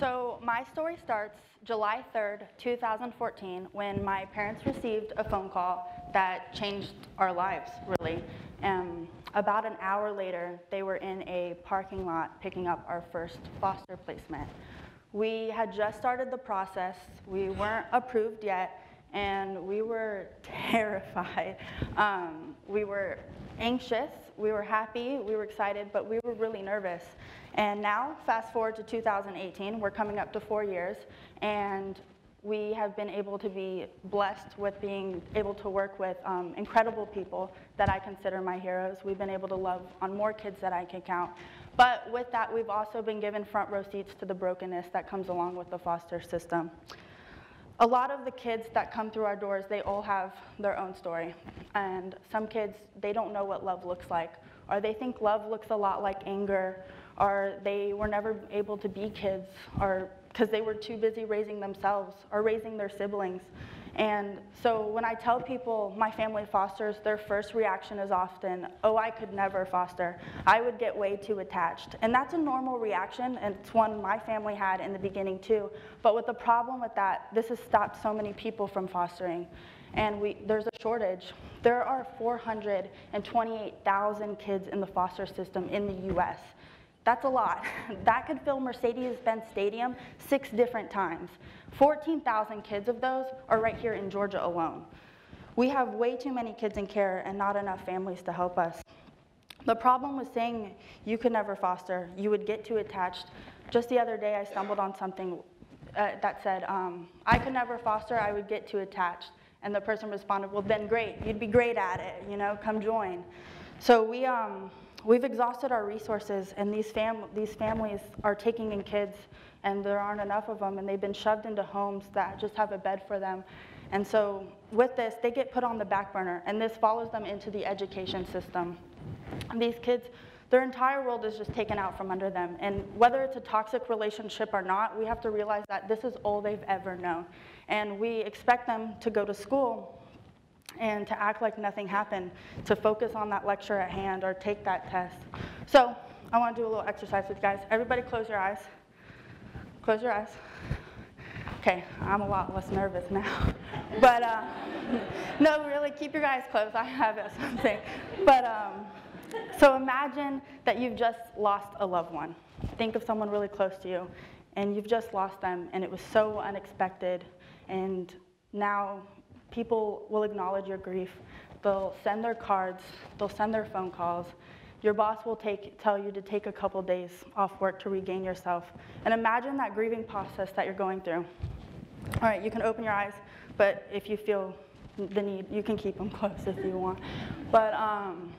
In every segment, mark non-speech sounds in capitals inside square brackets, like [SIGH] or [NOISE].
So my story starts July 3rd, 2014, when my parents received a phone call that changed our lives, really. Um, about an hour later, they were in a parking lot picking up our first foster placement. We had just started the process. We weren't approved yet, and we were [LAUGHS] terrified. Um, we were anxious, we were happy, we were excited, but we were really nervous. And now, fast forward to 2018, we're coming up to four years, and we have been able to be blessed with being able to work with um, incredible people that I consider my heroes. We've been able to love on more kids that I can count. But with that, we've also been given front row seats to the brokenness that comes along with the foster system. A lot of the kids that come through our doors, they all have their own story. And some kids, they don't know what love looks like, or they think love looks a lot like anger, or they were never able to be kids, or because they were too busy raising themselves or raising their siblings. And so when I tell people my family fosters, their first reaction is often, oh, I could never foster. I would get way too attached. And that's a normal reaction, and it's one my family had in the beginning too. But with the problem with that, this has stopped so many people from fostering. And we, there's a shortage. There are 428,000 kids in the foster system in the US. That's a lot. [LAUGHS] That could fill Mercedes-Benz Stadium six different times. 14,000 kids of those are right here in Georgia alone. We have way too many kids in care and not enough families to help us. The problem with saying you could never foster, you would get too attached. Just the other day, I stumbled on something uh, that said, um, I could never foster, I would get too attached. And the person responded, well, then great, you'd be great at it, you know, come join. So we, um, we've exhausted our resources, and these, fam- these families are taking in kids, and there aren't enough of them, and they've been shoved into homes that just have a bed for them. And so, with this, they get put on the back burner, and this follows them into the education system. And these kids, their entire world is just taken out from under them. And whether it's a toxic relationship or not, we have to realize that this is all they've ever known. And we expect them to go to school and to act like nothing happened, to focus on that lecture at hand or take that test. So I want to do a little exercise with you guys. Everybody close your eyes. Close your eyes. Okay, I'm a lot less nervous now. [LAUGHS] but uh, [LAUGHS] no, really, keep your eyes closed. I have something. But um, so imagine that you've just lost a loved one. Think of someone really close to you, and you've just lost them, and it was so unexpected, and now people will acknowledge your grief. They'll send their cards, they'll send their phone calls. Your boss will take, tell you to take a couple days off work to regain yourself. And imagine that grieving process that you're going through. All right, you can open your eyes, but if you feel the need, you can keep them [LAUGHS] closed if you want. But um,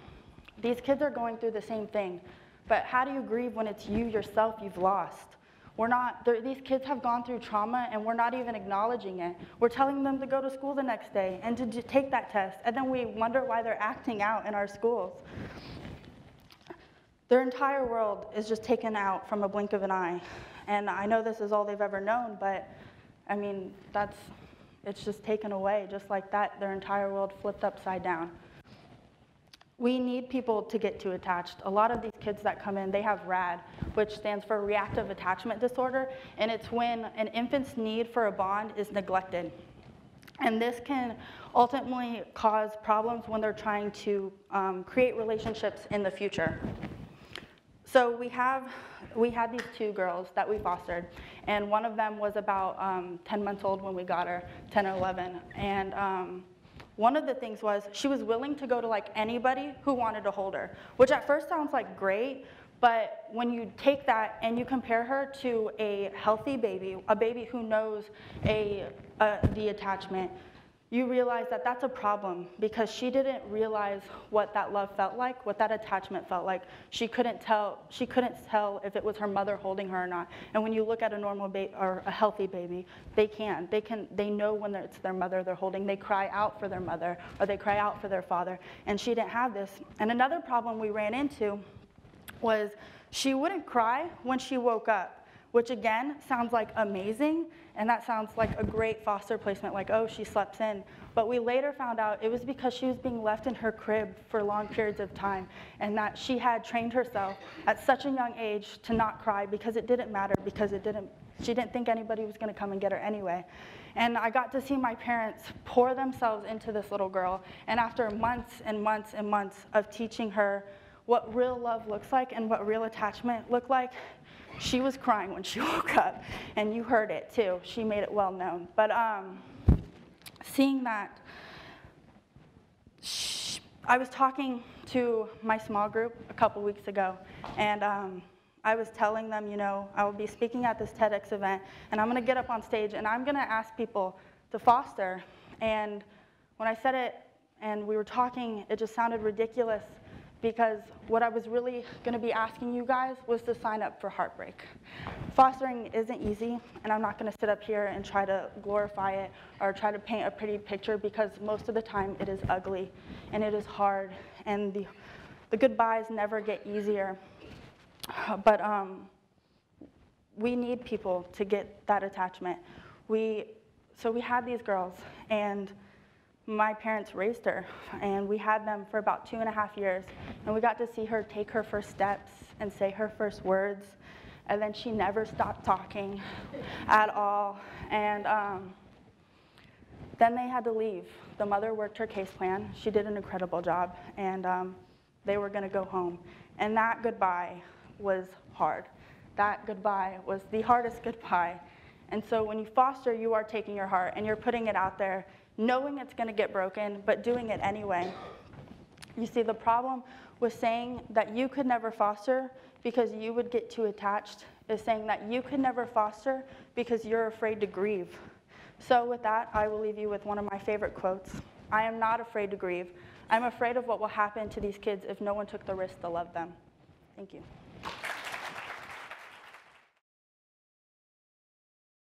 these kids are going through the same thing. But how do you grieve when it's you yourself you've lost? We're not, these kids have gone through trauma and we're not even acknowledging it. We're telling them to go to school the next day and to take that test, and then we wonder why they're acting out in our schools. Their entire world is just taken out from a blink of an eye. And I know this is all they've ever known, but I mean, that's, it's just taken away just like that. Their entire world flipped upside down. We need people to get too attached. A lot of these kids that come in, they have RAD, which stands for Reactive Attachment Disorder, and it's when an infant's need for a bond is neglected. And this can ultimately cause problems when they're trying to um, create relationships in the future. So we have, we had these two girls that we fostered, and one of them was about um, 10 months old when we got her, 10 or 11, and um, one of the things was she was willing to go to like anybody who wanted to hold her, which at first sounds like great, but when you take that and you compare her to a healthy baby, a baby who knows a, a, the attachment, you realize that that's a problem because she didn't realize what that love felt like, what that attachment felt like. She couldn't tell, she couldn't tell if it was her mother holding her or not. And when you look at a normal baby or a healthy baby, they can. They can they know when it's their mother they're holding. They cry out for their mother or they cry out for their father. And she didn't have this. And another problem we ran into was she wouldn't cry when she woke up which again sounds like amazing, and that sounds like a great foster placement, like, oh, she slept in. But we later found out it was because she was being left in her crib for long periods of time, and that she had trained herself at such a young age to not cry because it didn't matter, because it didn't, she didn't think anybody was gonna come and get her anyway. And I got to see my parents pour themselves into this little girl, and after months and months and months of teaching her what real love looks like and what real attachment looked like, she was crying when she [LAUGHS] woke up, and you heard it too. She made it well known. But um, seeing that, sh- I was talking to my small group a couple weeks ago, and um, I was telling them, you know, I will be speaking at this TEDx event, and I'm going to get up on stage, and I'm going to ask people to foster. And when I said it, and we were talking, it just sounded ridiculous because what I was really going to be asking you guys was to sign up for Heartbreak. Fostering isn't easy, and I'm not going to sit up here and try to glorify it or try to paint a pretty picture because most of the time it is ugly and it is hard, and the, the goodbyes never get easier. But um, we need people to get that attachment. We, so we had these girls, and my parents raised her, and we had them for about two and a half years. And we got to see her take her first steps and say her first words. And then she never stopped talking at all. And um, then they had to leave. The mother worked her case plan. She did an incredible job, and um, they were going to go home. And that goodbye was hard. That goodbye was the hardest goodbye. And so when you foster, you are taking your heart and you're putting it out there knowing it's going to get broken, but doing it anyway. You see, the problem with saying that you could never foster because you would get too attached is saying that you could never foster because you're afraid to grieve. So, with that, I will leave you with one of my favorite quotes I am not afraid to grieve. I'm afraid of what will happen to these kids if no one took the risk to love them. Thank you.